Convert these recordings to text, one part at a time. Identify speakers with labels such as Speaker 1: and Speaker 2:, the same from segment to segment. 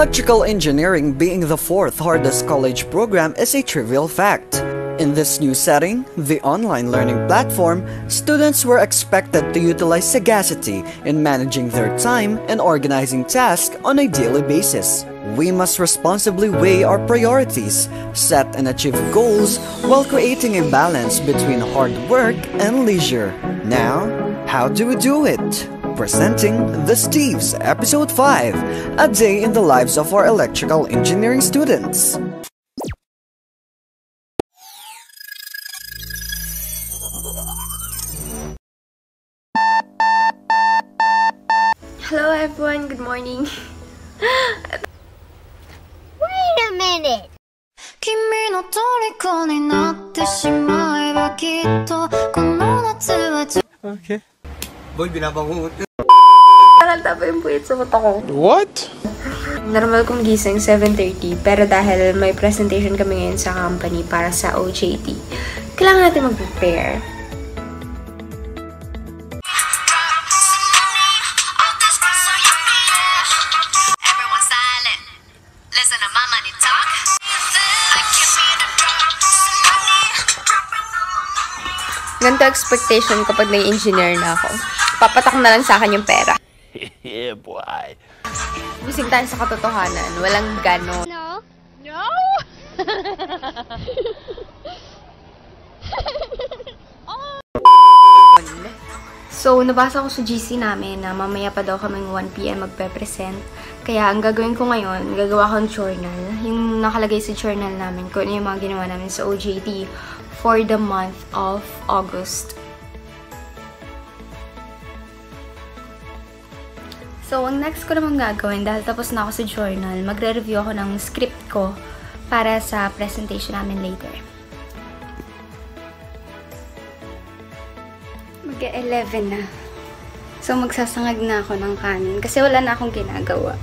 Speaker 1: Electrical engineering being the fourth hardest college program is a trivial fact. In this new setting, the online learning platform, students were expected to utilize sagacity in managing their time and organizing tasks on a daily basis. We must responsibly weigh our priorities, set and achieve goals while creating a balance between hard work and leisure. Now, how do we do it? presenting The STEEVS, Episode 5 A Day in the Lives of Our Electrical Engineering Students.
Speaker 2: Hello, everyone. Good morning.
Speaker 3: Wait a minute.
Speaker 4: 君の虜になってしまえばきっとこの夏は
Speaker 5: Boy, binabangon.
Speaker 2: Nakalta pa yung puwit sa mata ko.
Speaker 5: What?
Speaker 2: Normal kong gising 7.30 pero dahil may presentation kami ngayon sa company para sa OJT, kailangan natin mag-prepare. Ganito expectation kapag nai-engineer na ako. Papatak na lang sa akin yung pera.
Speaker 5: yeah, boy.
Speaker 2: Gising tayo sa katotohanan. Walang gano.
Speaker 3: No. No.
Speaker 2: So, nabasa ko sa GC namin na mamaya pa daw kaming 1pm magpe-present. Kaya, ang gagawin ko ngayon, gagawa ko ng journal. Yung nakalagay sa journal namin kung ano yung mga ginawa namin sa OJT for the month of August. So, ang next ko naman gagawin, dahil tapos na ako sa journal, magre-review ako ng script ko para sa presentation namin later. Mag-11 na. So, magsasangag na ako ng kanin kasi wala na akong ginagawa.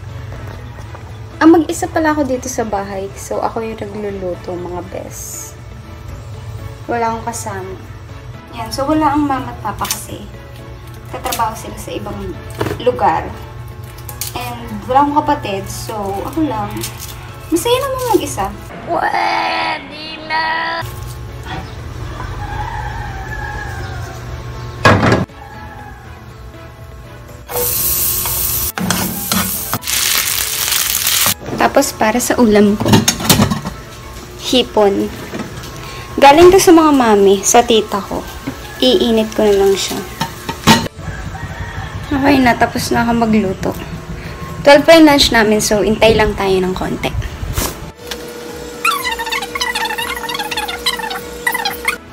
Speaker 2: Ang mag-isa pala ako dito sa bahay, so ako yung nagluluto, mga best. Wala akong kasama. Yan, so wala ang mama at papa kasi. Tatrabaho sila sa ibang lugar. And wala akong kapatid, so ako lang. Masaya naman mag-isa. Pwede na! Tapos para sa ulam ko, hipon. Galing to sa mga mami, sa tita ko. Iinit ko na lang siya. Okay na, tapos na ako magluto. 12 pa yung lunch namin, so intay lang tayo ng konti.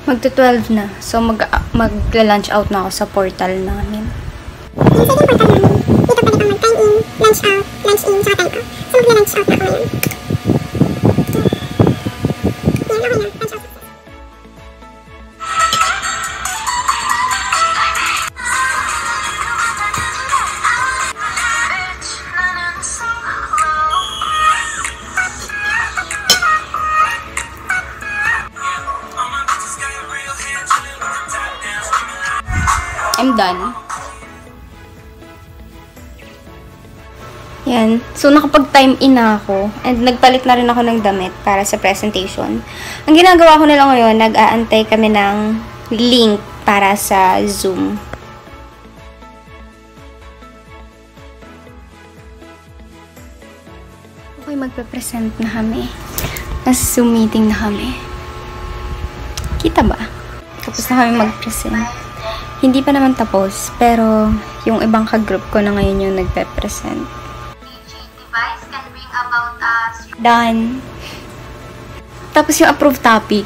Speaker 2: Magto 12 na, so mag magla-lunch out na ako sa portal namin.
Speaker 3: Lunch out, lunch in, saka time out. So, magla-lunch out na ako ngayon.
Speaker 2: I'm done. Yan. So, nakapag-time in na ako. And nagpalit na rin ako ng damit para sa presentation. Ang ginagawa ko na lang ngayon, nag-aantay kami ng link para sa Zoom. Okay, magpe-present na kami. Nasa Zoom meeting na kami. Kita ba? Tapos na kami mag-present. Hindi pa naman tapos, pero yung ibang ka-group ko na ngayon yung nagpe-present.
Speaker 4: device can bring about us.
Speaker 2: Done. Tapos yung approved topic,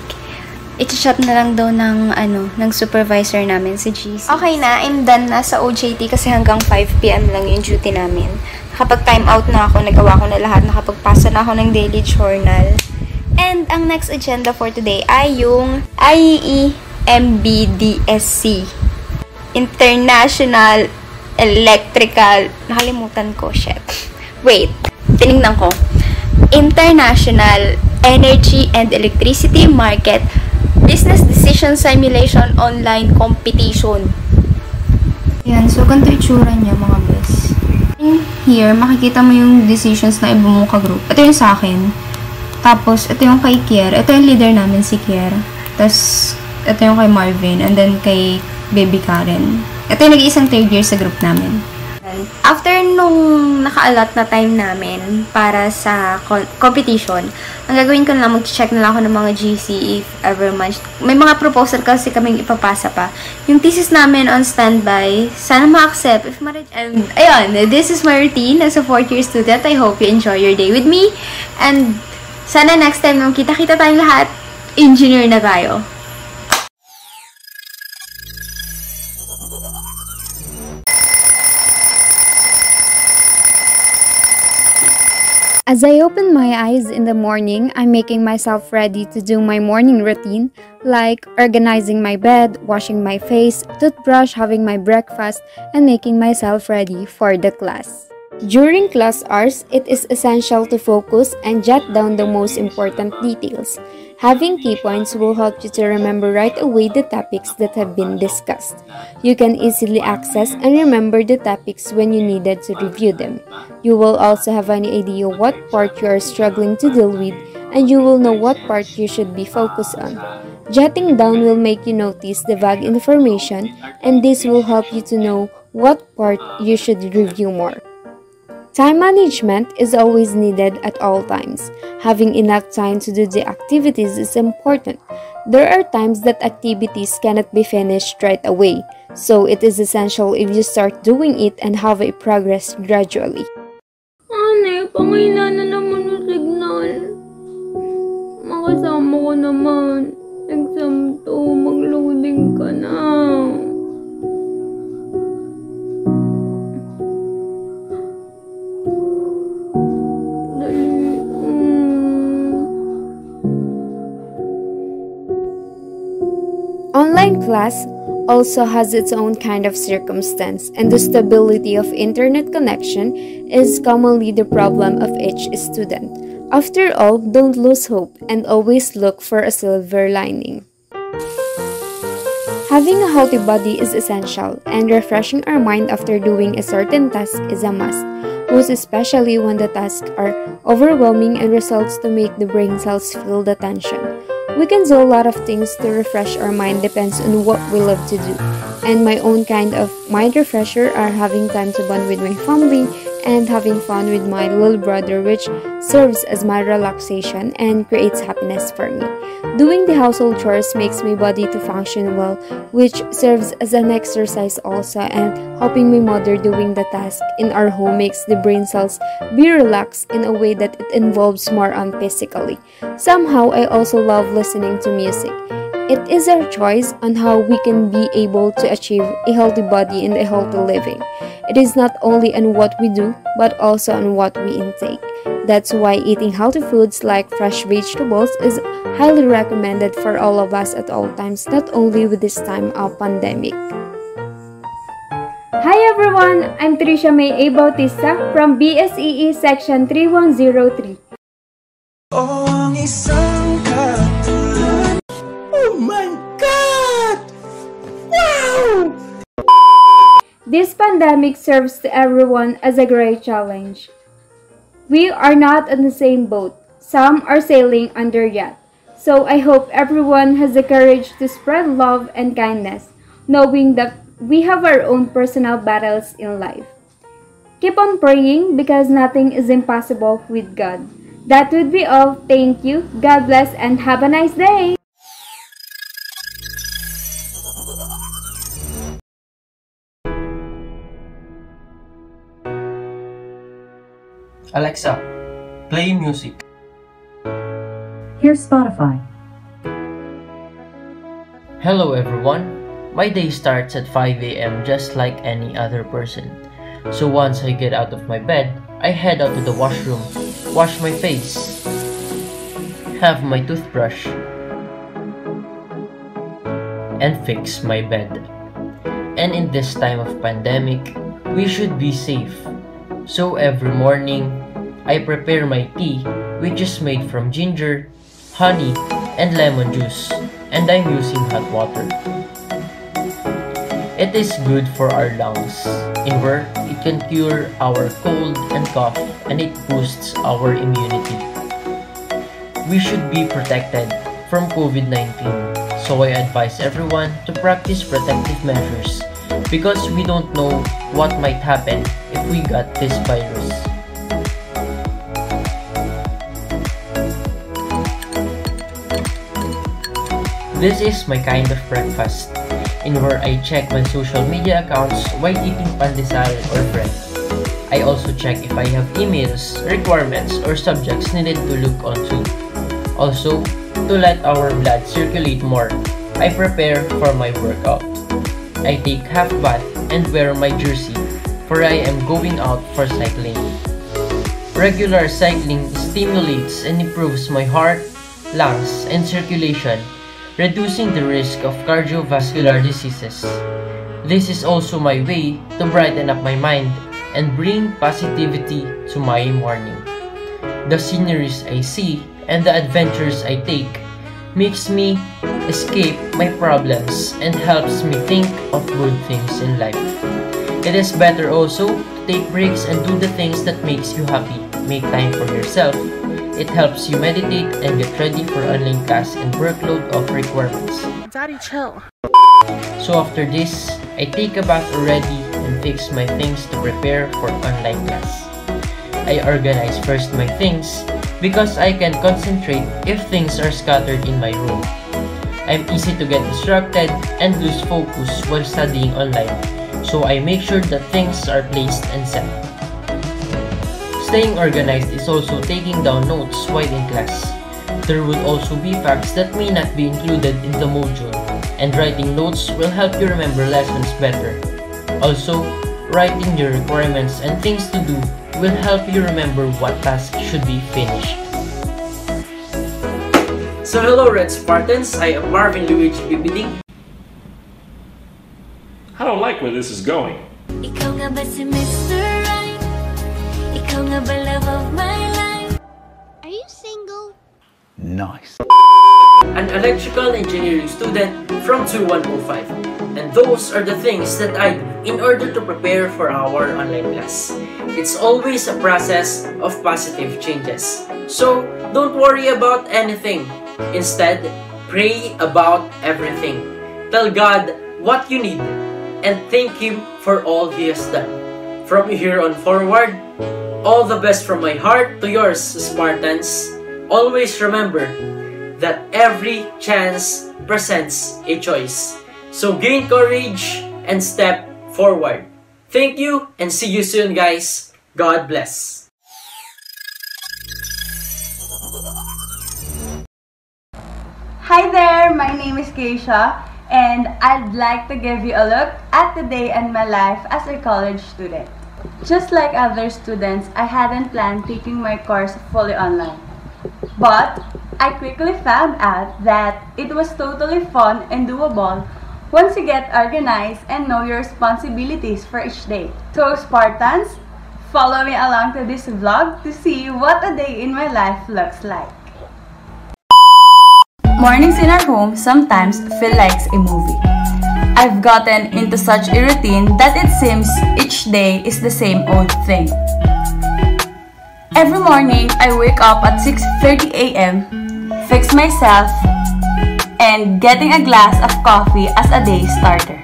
Speaker 2: i-chat na lang daw ng, ano, ng supervisor namin, si GC. Okay na, I'm done na sa OJT kasi hanggang 5pm lang yung duty namin. Kapag time out na ako, nagawa ko na lahat, nakapagpasa na ako ng daily journal. And ang next agenda for today ay yung IEE MBDSC. International Electrical... Nakalimutan ko, shit. Wait, tinignan ko. International Energy and Electricity Market Business Decision Simulation Online Competition. Yan, so ganito itsura niya mga bes. here, makikita mo yung decisions na iba mong ka-group. Ito yung sa akin. Tapos, ito yung kay Kier. Ito yung leader namin, si Kier. Tapos, ito yung kay Marvin. And then, kay Baby Karen. Ito yung nag-iisang third year sa group namin. After nung naka-allot na time namin para sa co- competition, ang gagawin ko na lang, mag-check na lang ako ng mga GC if ever man. May mga proposal kasi kaming ipapasa pa. Yung thesis namin on standby, sana ma-accept. If ma And, ayun, this is my routine as a fourth year student. I hope you enjoy your day with me. And sana next time nung kita-kita tayong lahat, engineer na tayo.
Speaker 6: As I open my eyes in the morning, I'm making myself ready to do my morning routine, like organizing my bed, washing my face, toothbrush, having my breakfast, and making myself ready for the class. During class hours, it is essential to focus and jot down the most important details. Having key points will help you to remember right away the topics that have been discussed. You can easily access and remember the topics when you needed to review them. You will also have an idea what part you are struggling to deal with and you will know what part you should be focused on. Jotting down will make you notice the vague information and this will help you to know what part you should review more. Time management is always needed at all times. Having enough time to do the activities is important. There are times that activities cannot be finished right away, so it is essential if you start doing it and have a progress gradually.
Speaker 7: Ane, eh, pangina na naman yung signal. Makasama ko naman. Exam to, mag-loading ka na.
Speaker 6: Online class also has its own kind of circumstance, and the stability of internet connection is commonly the problem of each student. After all, don't lose hope and always look for a silver lining. Having a healthy body is essential, and refreshing our mind after doing a certain task is a must, most especially when the tasks are overwhelming and results to make the brain cells feel the tension. We can do a lot of things to refresh our mind depends on what we love to do. And my own kind of mind refresher are having time to bond with my family and having fun with my little brother which serves as my relaxation and creates happiness for me. Doing the household chores makes my body to function well which serves as an exercise also and helping my mother doing the task in our home makes the brain cells be relaxed in a way that it involves more on physically. Somehow I also love listening to music. It is our choice on how we can be able to achieve a healthy body and a healthy living. It is not only on what we do, but also on what we intake. That's why eating healthy foods like fresh vegetables is highly recommended for all of us at all times, not only with this time of pandemic.
Speaker 8: Hi everyone! I'm Trisha Mae A. Bautista from BSEE Section 3103. This pandemic serves to everyone as a great challenge. We are not on the same boat. Some are sailing under yacht. So I hope everyone has the courage to spread love and kindness, knowing that we have our own personal battles in life. Keep on praying because nothing is impossible with God. That would be all. Thank you. God bless and have a nice day.
Speaker 9: Alexa, play music.
Speaker 10: Here's Spotify.
Speaker 9: Hello everyone. My day starts at 5 a.m. just like any other person. So once I get out of my bed, I head out to the washroom, wash my face, have my toothbrush, and fix my bed. And in this time of pandemic, we should be safe. So every morning, I prepare my tea, which is made from ginger, honey, and lemon juice, and I'm using hot water. It is good for our lungs. In work, it can cure our cold and cough and it boosts our immunity. We should be protected from COVID-19, so I advise everyone to practice protective measures because we don't know what might happen we got this virus. This is my kind of breakfast, in where I check my social media accounts while eating pandesal or bread. I also check if I have emails, requirements, or subjects needed to look onto. Also, to let our blood circulate more, I prepare for my workout. I take half bath and wear my jersey, for I am going out for cycling. Regular cycling stimulates and improves my heart, lungs, and circulation, reducing the risk of cardiovascular diseases. This is also my way to brighten up my mind and bring positivity to my morning. The sceneries I see and the adventures I take makes me escape my problems and helps me think of good things in life. It is better also to take breaks and do the things that makes you happy. Make time for yourself. It helps you meditate and get ready for online class and workload of requirements.
Speaker 10: Daddy, chill.
Speaker 9: So after this, I take a bath already and fix my things to prepare for online class. I organize first my things because I can concentrate if things are scattered in my room. I'm easy to get distracted and lose focus while studying online, so I make sure that things are placed and set. Staying organized is also taking down notes while in class. There will also be facts that may not be included in the module, and writing notes will help you remember lessons better. Also, writing your requirements and things to do will help you remember what task should be finished.
Speaker 11: So hello Red Spartans, I am Marvin Luigi Bibiting.
Speaker 12: I don't like where this is going.
Speaker 4: Ikaw nga ba si Mr. Right? Ikaw nga ba love of my life?
Speaker 3: Are you single?
Speaker 12: Nice.
Speaker 11: An electrical engineering student from 2105. And those are the things that I do in order to prepare for our online class. It's always a process of positive changes. So, don't worry about anything. Instead, pray about everything. Tell God what you need and thank Him for all He has done. From here on forward, all the best from my heart to yours, Spartans. Always remember that every chance presents a choice. So gain courage and step forward. Thank you and see you soon, guys. God bless.
Speaker 13: Hi there, my name is Keizsha and I'd like to give you a look at the day in my life as a college student. Just like other students, I hadn't planned taking my course fully online. But I quickly found out that it was totally fun and doable once you get organized and know your responsibilities for each day. So Spartans, follow me along to this vlog to see what a day in my life looks like. Mornings in our home sometimes feel like a movie. I've gotten into such a routine that it seems each day is the same old thing. Every morning, I wake up at 6.30 a.m., fix myself, and getting a glass of coffee as a day starter.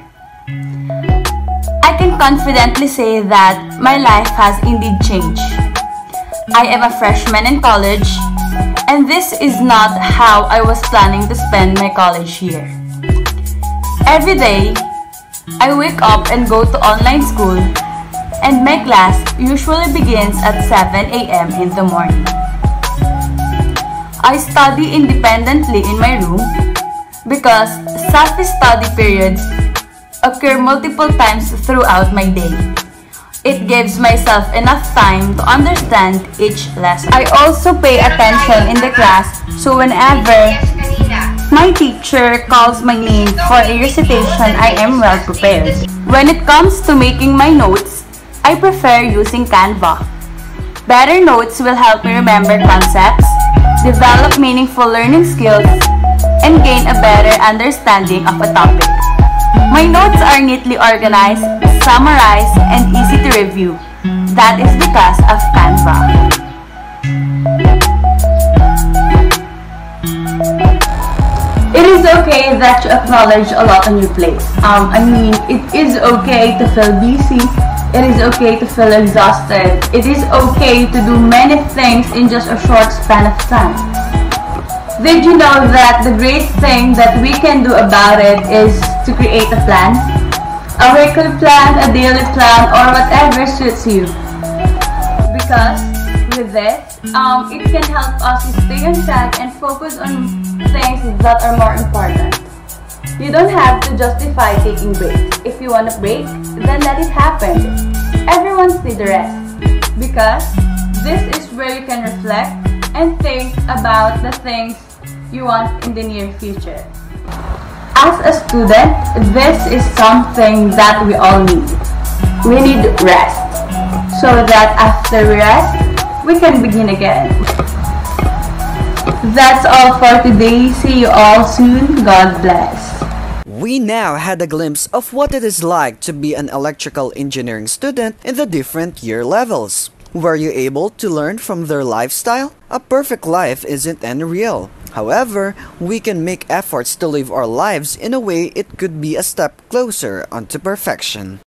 Speaker 13: I can confidently say that my life has indeed changed. I am a freshman in college, and this is not how I was planning to spend my college year. Every day, I wake up and go to online school, and my class usually begins at 7 a.m. in the morning. I study independently in my room because self-study periods occur multiple times throughout my day. It gives myself enough time to understand each lesson. I also pay attention in the class so whenever my teacher calls my name for a recitation, I am well prepared. When it comes to making my notes, I prefer using Canva. Better notes will help me remember concepts, develop meaningful learning skills, and gain a better understanding of a topic. My notes are neatly organized, summarized, and easy to review. That is because of Canva. It is okay that you acknowledge a lot on your plate. Um, I mean, it is okay to feel busy. It is okay to feel exhausted. It is okay to do many things in just a short span of time. Did you know that the great thing that we can do about it is to create a plan? A weekly plan, a daily plan, or whatever suits you. Because with it, um, it can help us to stay on track and focus on things that are more important. You don't have to justify taking breaks. If you want a break, then let it happen. Everyone's need a rest. Because this is where you can reflect and think about the things you want in the near future. As a student, this is something that we all need. We need rest. So that after rest, we can begin again. That's all for today. See you all soon. God bless.
Speaker 1: We now had a glimpse of what it is like to be an electrical engineering student in the different year levels. Were you able to learn from their lifestyle? A perfect life isn't unreal. However, we can make efforts to live our lives in a way it could be a step closer onto perfection.